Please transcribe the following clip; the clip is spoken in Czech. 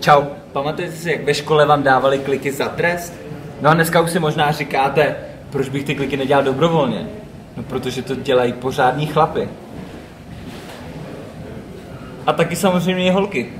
Čau. Pamatujete si, jak ve škole vám dávali kliky za trest? No a dneska už si možná říkáte, proč bych ty kliky nedělal dobrovolně? No protože to dělají pořádní chlapy. A taky samozřejmě i holky.